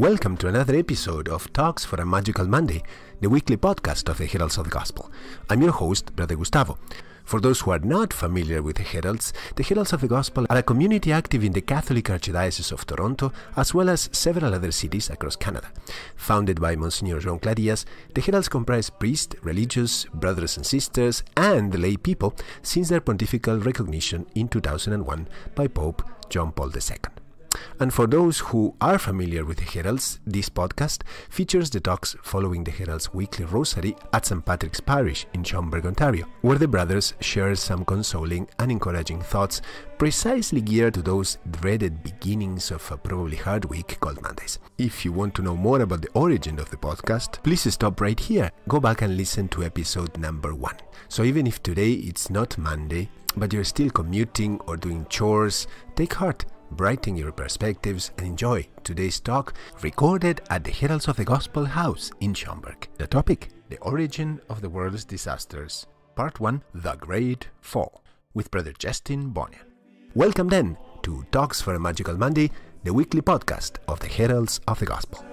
Welcome to another episode of Talks for a Magical Monday, the weekly podcast of the Heralds of the Gospel. I'm your host, Brother Gustavo. For those who are not familiar with the Heralds, the Heralds of the Gospel are a community active in the Catholic Archdiocese of Toronto, as well as several other cities across Canada. Founded by Monsignor João Clá Dias, the Heralds comprise priests, religious, brothers and sisters, and lay people since their pontifical recognition in 2001 by Pope John Paul II. And for those who are familiar with the Heralds, this podcast features the talks following the Herald's weekly rosary at St. Patrick's Parish in Schomberg, Ontario, where the brothers share some consoling and encouraging thoughts precisely geared to those dreaded beginnings of a probably hard week called Mondays. If you want to know more about the origin of the podcast, please stop right here. Go back and listen to episode number one. So even if today it's not Monday, but you're still commuting or doing chores, take heart brighten your perspectives and enjoy today's talk recorded at the Heralds of the Gospel House in Schomberg. The topic The Origin of the World's Disasters, Part 1 The Great Fall, with Brother Justin Bonian. Welcome then to Talks for a Magical Monday, the weekly podcast of the Heralds of the Gospel.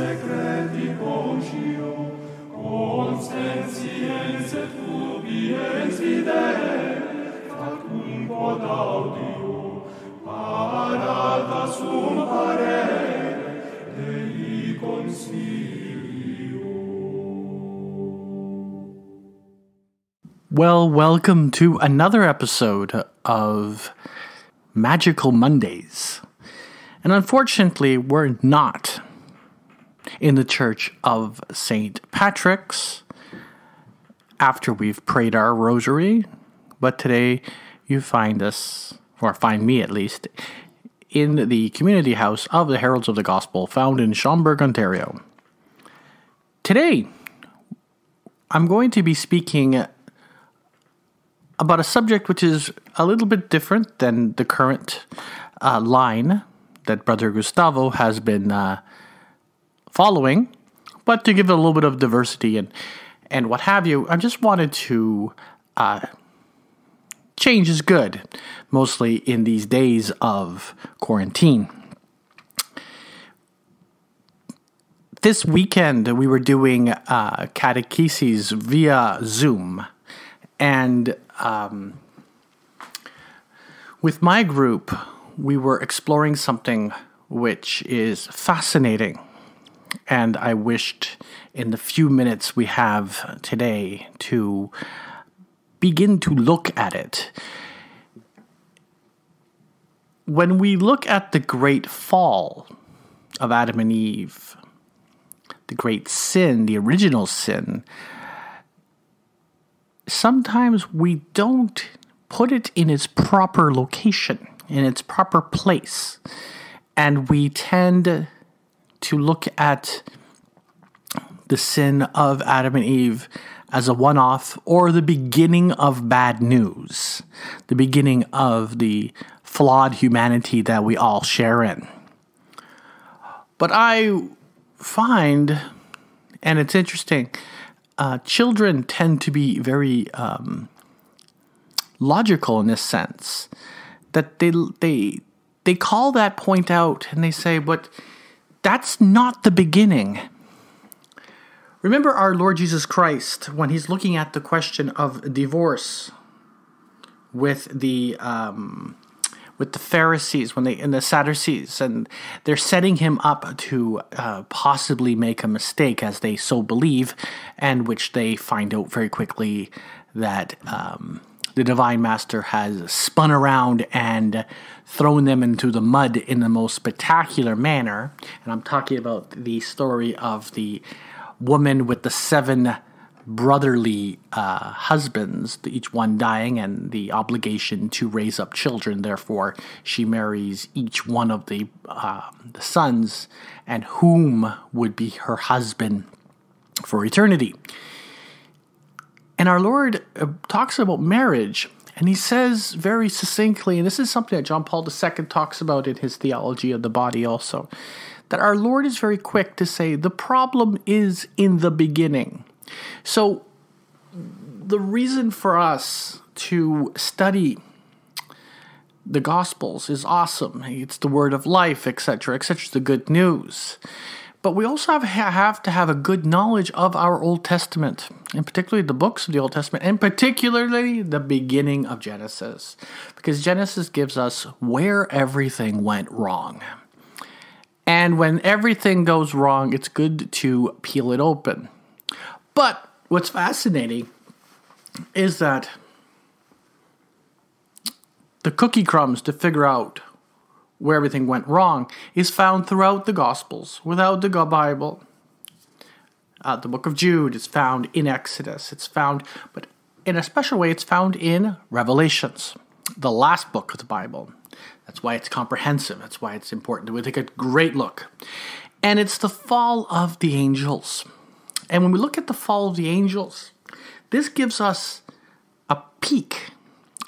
Secreti et facum quod audio, parata sum parere, Dei consilio. Well, welcome to another episode of Magical Mondays. And unfortunately, we're not in the Church of St. Patrick's after we've prayed our rosary. But today you find us, or find me at least, in the community house of the Heralds of the Gospel found in Schomberg, Ontario. Today, I'm going to be speaking about a subject which is a little bit different than the current uh, line that Brother Gustavo has been uh, following, but to give it a little bit of diversity and and what have you, I just wanted to. Uh, change is good, mostly in these days of quarantine. This weekend, we were doing uh, catecheses via Zoom. And um, with my group, we were exploring something which is fascinating and I wished in the few minutes we have today to begin to look at it. When we look at the great fall of Adam and Eve, the great sin, the original sin, sometimes we don't put it in its proper location, in its proper place. And we tend to look at the sin of Adam and Eve as a one off or the beginning of bad news, the beginning of the flawed humanity that we all share in. But I find, and it's interesting, uh, children tend to be very um, logical in this sense that they they they call that point out and they say, "But that's not the beginning. Remember our Lord Jesus Christ when he's looking at the question of divorce with the um, with the Pharisees when they and the Sadducees, and they're setting him up to uh, possibly make a mistake, as they so believe, and which they find out very quickly that um, the Divine Master has spun around and thrown them into the mud in the most spectacular manner. And I'm talking about the story of the woman with the seven brotherly uh, husbands, each one dying, and the obligation to raise up children. Therefore, she marries each one of the, uh, the sons, and whom would be her husband for eternity. And our Lord uh, talks about marriage, and he says very succinctly, and this is something that John Paul II talks about in his theology of the body also, that our Lord is very quick to say the problem is in the beginning. So the reason for us to study the Gospels is awesome. It's the word of life, etc., etc. The good news. But we also have, have to have a good knowledge of our Old Testament, and particularly the books of the Old Testament, and particularly the beginning of Genesis. Because Genesis gives us where everything went wrong. And when everything goes wrong, it's good to peel it open. But what's fascinating is that the cookie crumbs to figure out where everything went wrong is found throughout the Gospels, without the Bible. Uh, the book of Jude is found in Exodus. It's found, but in a special way, it's found in Revelations, the last book of the Bible. That's why it's comprehensive. That's why it's important. We take a great look. And it's the fall of the angels. And when we look at the fall of the angels, this gives us a peek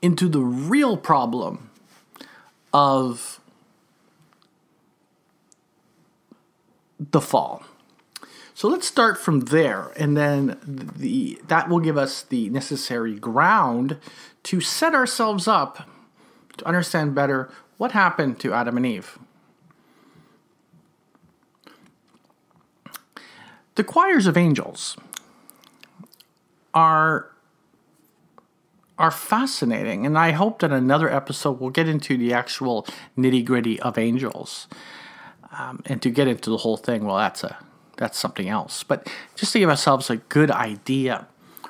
into the real problem of the fall. So let's start from there, and then the that will give us the necessary ground to set ourselves up to understand better what happened to Adam and Eve. The choirs of angels are are fascinating, and I hope that another episode will get into the actual nitty gritty of angels. Um, and to get into the whole thing, well, that's a that's something else. But just to give ourselves a good idea,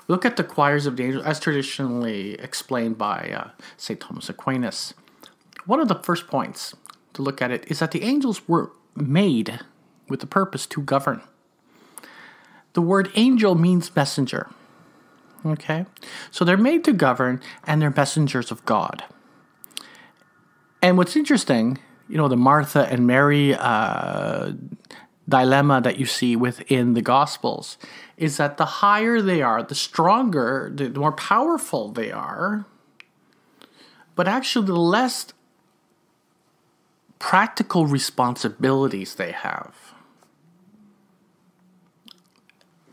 look at the choirs of the angels as traditionally explained by uh, Saint Thomas Aquinas. One of the first points to look at it is that the angels were made with the purpose to govern. The word angel means messenger. Okay, so they're made to govern, and they're messengers of God. And what's interesting you know the Martha and Mary uh, dilemma that you see within the Gospels is that the higher they are, the stronger, the more powerful they are, but actually the less practical responsibilities they have.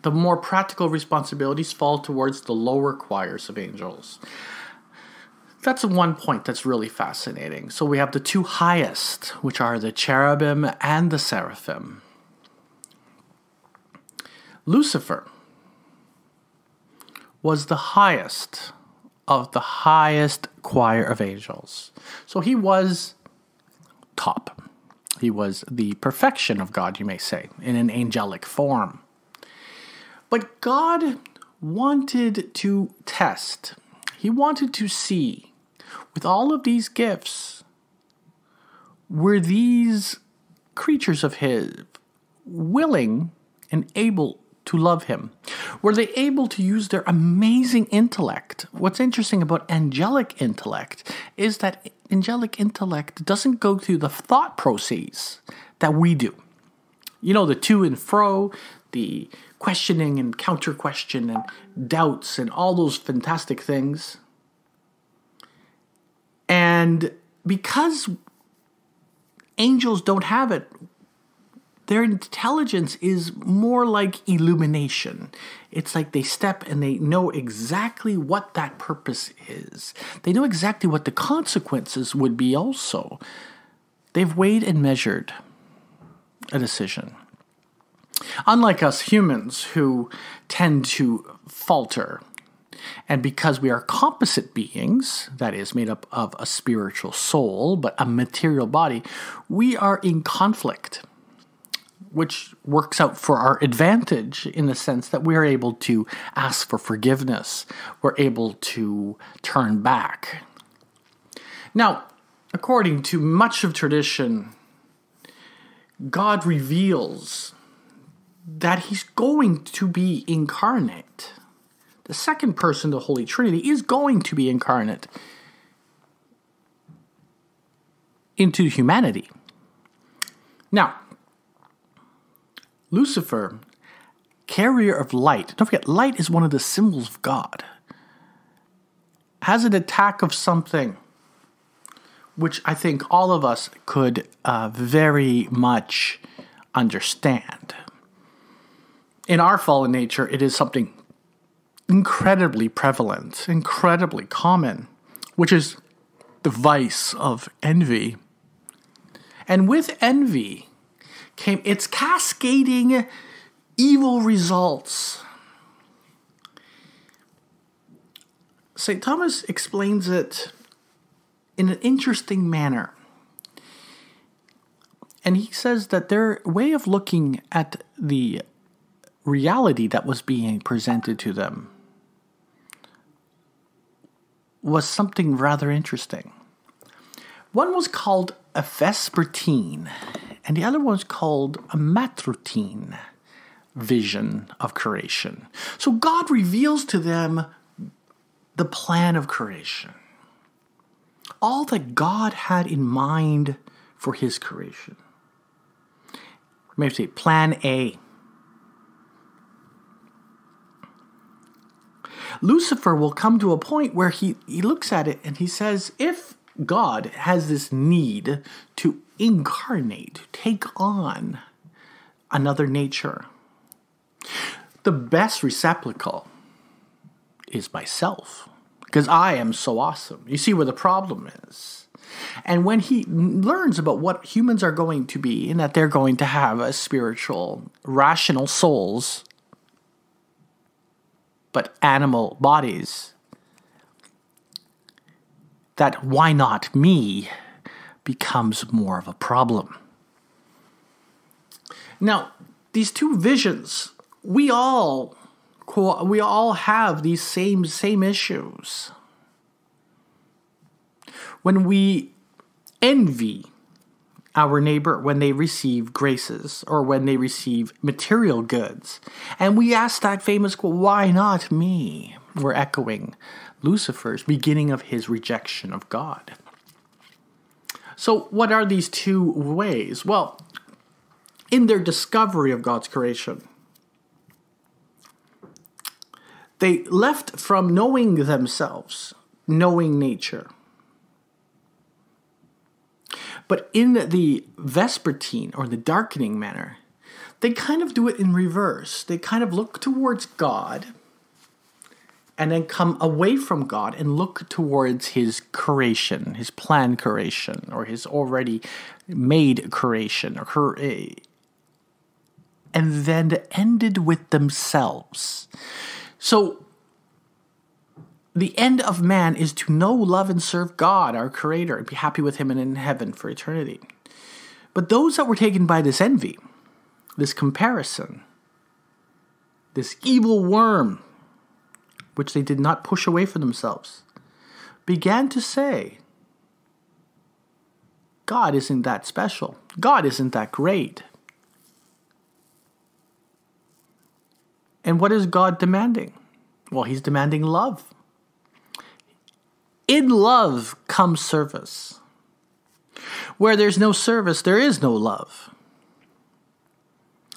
The more practical responsibilities fall towards the lower choirs of angels that's one point that's really fascinating. So we have the two highest, which are the cherubim and the seraphim. Lucifer was the highest of the highest choir of angels. So he was top. He was the perfection of God, you may say, in an angelic form. But God wanted to test, he wanted to see with all of these gifts, were these creatures of His willing and able to love Him? Were they able to use their amazing intellect? What's interesting about angelic intellect is that angelic intellect doesn't go through the thought processes that we do. You know, the to and fro, the questioning and counter question and doubts and all those fantastic things. And because angels don't have it, their intelligence is more like illumination. It's like they step and they know exactly what that purpose is. They know exactly what the consequences would be, also. They've weighed and measured a decision. Unlike us humans who tend to falter and because we are composite beings, that is, made up of a spiritual soul but a material body, we are in conflict, which works out for our advantage in the sense that we are able to ask for forgiveness, we're able to turn back. Now, according to much of tradition, God reveals that he's going to be incarnate the second person of the Holy Trinity is going to be incarnate into humanity. Now, Lucifer, carrier of light, don't forget, light is one of the symbols of God, has an attack of something which I think all of us could uh, very much understand. In our fallen nature, it is something incredibly prevalent, incredibly common, which is the vice of envy. And with envy came its cascading evil results. St. Thomas explains it in an interesting manner. And he says that their way of looking at the reality that was being presented to them was something rather interesting. One was called a vespertine, and the other one was called a matutine vision of creation. So God reveals to them the plan of creation, all that God had in mind for his creation. Maybe say plan A. Lucifer will come to a point where he, he looks at it and he says, if God has this need to incarnate, take on another nature, the best receptacle is myself because I am so awesome. You see where the problem is. And when he learns about what humans are going to be and that they're going to have a spiritual, rational souls but animal bodies. That why not me becomes more of a problem. Now, these two visions, we all we all have these same same issues. When we envy our neighbor when they receive graces or when they receive material goods. And we ask that famous quote, Why not me? We're echoing Lucifer's beginning of his rejection of God. So, what are these two ways? Well, in their discovery of God's creation, they left from knowing themselves, knowing nature, but in the vespertine or the darkening manner, they kind of do it in reverse. They kind of look towards God and then come away from God and look towards his creation, his planned creation, or his already made creation, or her, eh, and then ended with themselves. So the end of man is to know, love, and serve God, our Creator, and be happy with Him and in heaven for eternity. But those that were taken by this envy, this comparison, this evil worm, which they did not push away from themselves, began to say, God isn't that special. God isn't that great. And what is God demanding? Well, He's demanding love. In love comes service. Where there's no service, there is no love.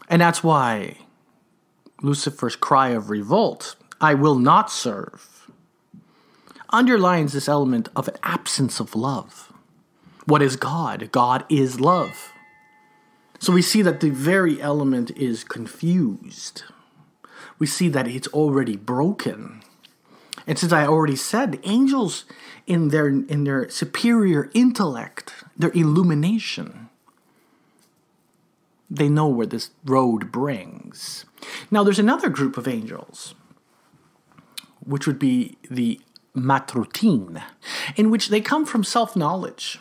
And that's why Lucifer's cry of revolt, I will not serve, underlines this element of an absence of love. What is God? God is love. So we see that the very element is confused. We see that it's already broken. And since I already said, angels in their in their superior intellect, their illumination, they know where this road brings. Now there's another group of angels, which would be the matutine, in which they come from self-knowledge.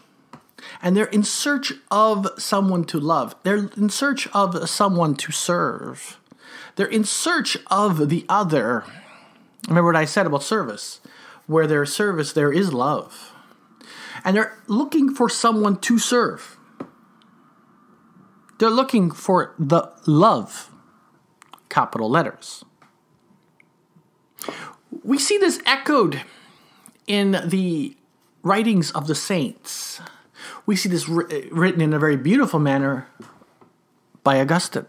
And they're in search of someone to love. They're in search of someone to serve. They're in search of the other Remember what I said about service? Where there's service, there is love. And they're looking for someone to serve. They're looking for the love, capital letters. We see this echoed in the writings of the saints. We see this written in a very beautiful manner by Augustine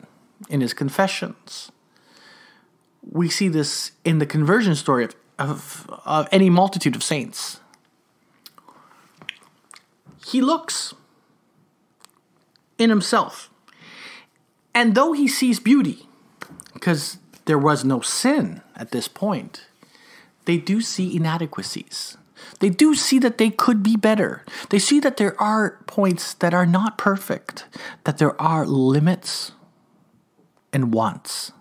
in his Confessions we see this in the conversion story of, of, of any multitude of saints. He looks in himself. And though he sees beauty, because there was no sin at this point, they do see inadequacies. They do see that they could be better. They see that there are points that are not perfect, that there are limits and wants.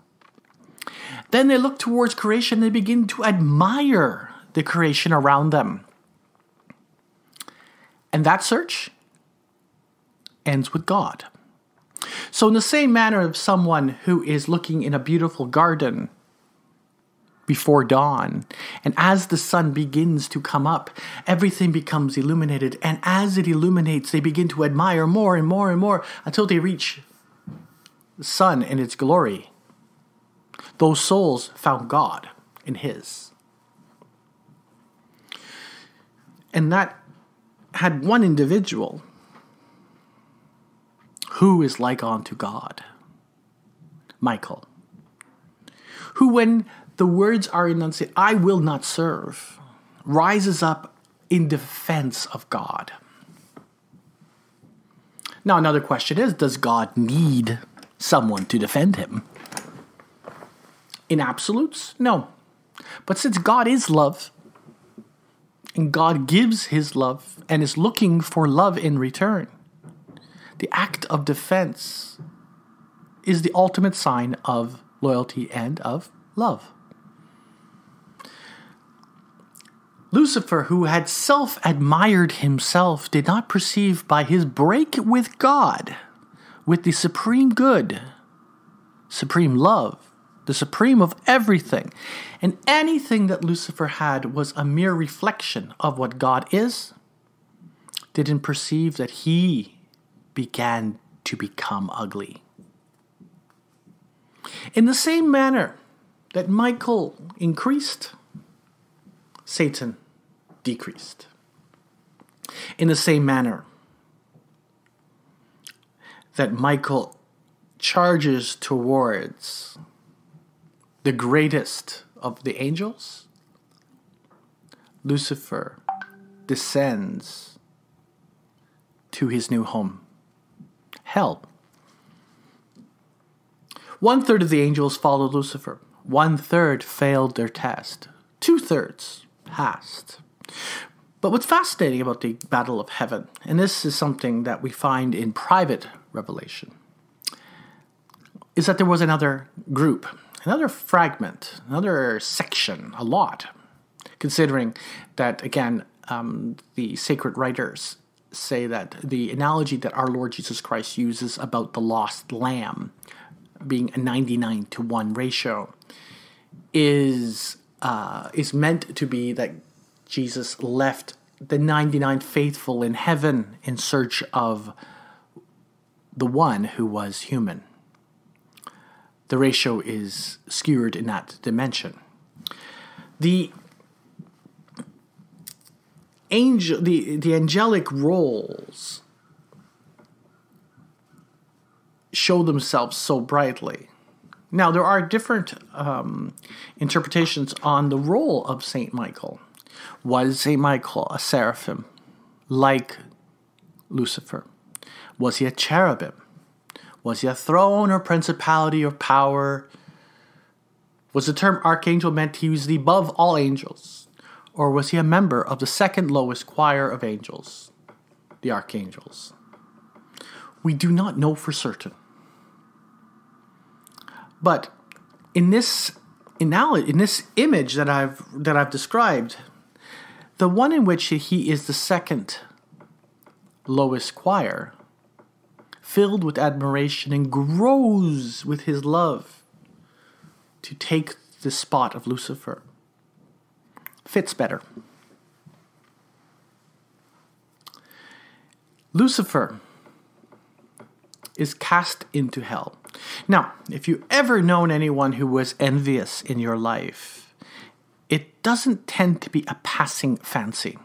Then they look towards creation, they begin to admire the creation around them. And that search ends with God. So, in the same manner of someone who is looking in a beautiful garden before dawn, and as the sun begins to come up, everything becomes illuminated. And as it illuminates, they begin to admire more and more and more until they reach the sun in its glory. Those souls found God in His. And that had one individual who is like unto God? Michael. Who, when the words are enunciated, I will not serve, rises up in defense of God. Now, another question is Does God need someone to defend him? In absolutes? No. But since God is love, and God gives his love and is looking for love in return, the act of defense is the ultimate sign of loyalty and of love. Lucifer, who had self admired himself, did not perceive by his break with God, with the supreme good, supreme love, the supreme of everything, and anything that Lucifer had was a mere reflection of what God is, didn't perceive that he began to become ugly. In the same manner that Michael increased, Satan decreased. In the same manner that Michael charges towards the greatest of the angels, Lucifer descends to his new home hell. One third of the angels followed Lucifer. One third failed their test. Two thirds passed. But what's fascinating about the Battle of Heaven, and this is something that we find in private revelation, is that there was another group, another fragment, another section, a lot, considering that, again, um, the sacred writers say that the analogy that our Lord Jesus Christ uses about the lost lamb being a 99 to 1 ratio is uh, is meant to be that Jesus left the 99 faithful in heaven in search of the one who was human. The ratio is skewed in that dimension. The angel the the angelic roles show themselves so brightly. Now there are different um, interpretations on the role of Saint Michael. Was Saint Michael a seraphim, like Lucifer? Was he a cherubim? Was he a throne or principality or power? Was the term archangel meant he was the above all angels? Or was he a member of the second lowest choir of angels, the archangels? We do not know for certain. But in this analogy, in this image that I've that I've described, the one in which he is the second lowest choir, filled with admiration and grows with his love to take the spot of Lucifer fits better. Lucifer is cast into hell. Now, if you ever known anyone who was envious in your life, it doesn't tend to be a passing fancy.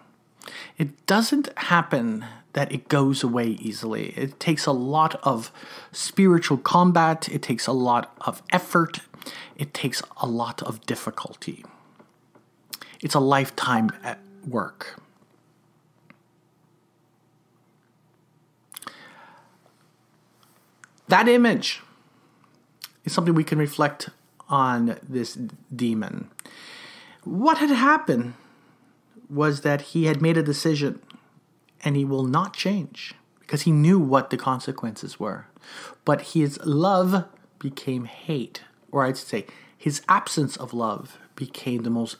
It doesn't happen that it goes away easily. It takes a lot of spiritual combat, it takes a lot of effort, it takes a lot of difficulty. It's a lifetime at work. That image is something we can reflect on this demon. What had happened was that he had made a decision and he will not change because he knew what the consequences were. But his love became hate, or I'd say his absence of love became the most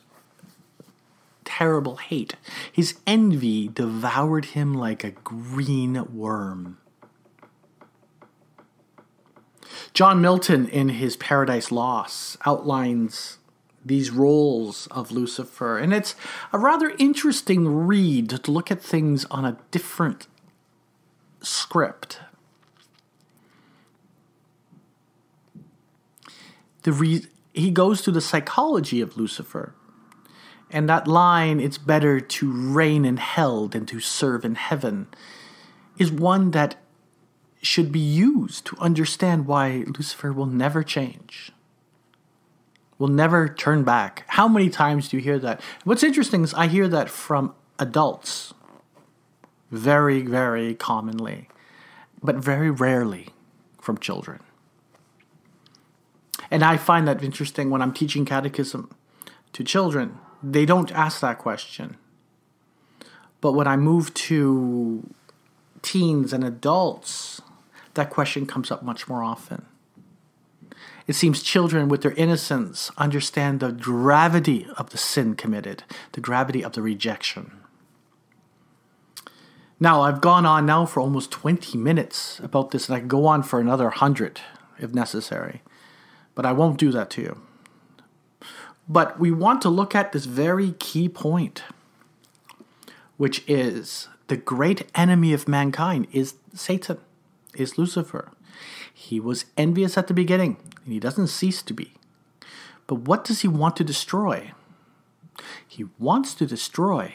terrible hate. His envy devoured him like a green worm. John Milton, in his Paradise Lost, outlines these roles of Lucifer, and it's a rather interesting read to look at things on a different script. The re- he goes to the psychology of Lucifer. And that line, it's better to reign in hell than to serve in heaven, is one that should be used to understand why Lucifer will never change, will never turn back. How many times do you hear that? What's interesting is I hear that from adults very, very commonly, but very rarely from children. And I find that interesting when I'm teaching catechism to children. They don't ask that question. But when I move to teens and adults, that question comes up much more often. It seems children, with their innocence, understand the gravity of the sin committed, the gravity of the rejection. Now, I've gone on now for almost 20 minutes about this, and I can go on for another 100 if necessary. But I won't do that to you. But we want to look at this very key point, which is the great enemy of mankind is Satan, is Lucifer. He was envious at the beginning, and he doesn't cease to be. But what does he want to destroy? He wants to destroy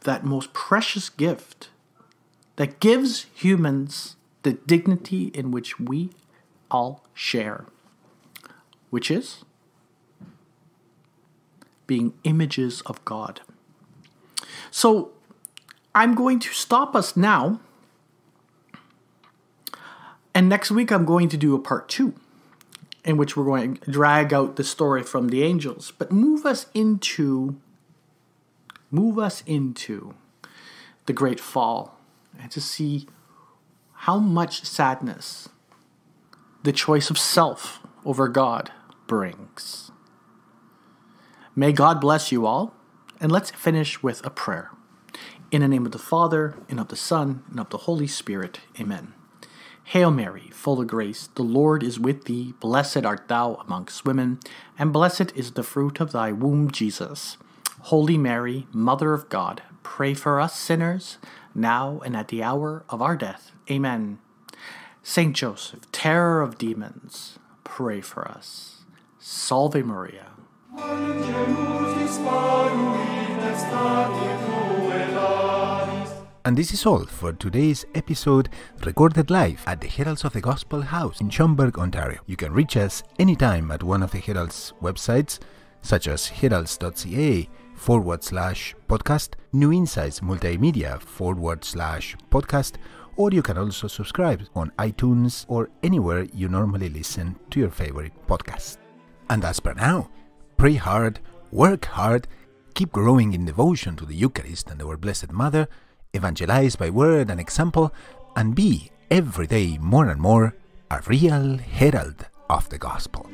that most precious gift that gives humans the dignity in which we all share, which is being images of God. So I'm going to stop us now. And next week, I'm going to do a part two in which we're going to drag out the story from the angels, but move us into move us into the great fall and to see how much sadness the choice of self over God brings. May God bless you all, and let's finish with a prayer. In the name of the Father, and of the Son, and of the Holy Spirit, amen. Hail Mary, full of grace, the Lord is with thee. Blessed art thou amongst women, and blessed is the fruit of thy womb, Jesus. Holy Mary, Mother of God, pray for us sinners, now and at the hour of our death. Amen. Saint Joseph, terror of demons, pray for us. Salve Maria. And this is all for today's episode, recorded live at the Heralds of the Gospel House in Schomberg, Ontario. You can reach us anytime at one of the Heralds websites, such as heralds.ca forward slash podcast, New Insights Multimedia forward slash podcast, or you can also subscribe on iTunes or anywhere you normally listen to your favorite podcast. And as per now, pray hard, work hard, keep growing in devotion to the Eucharist and our Blessed Mother, evangelize by word and example, and be every day more and more a real herald of the gospel.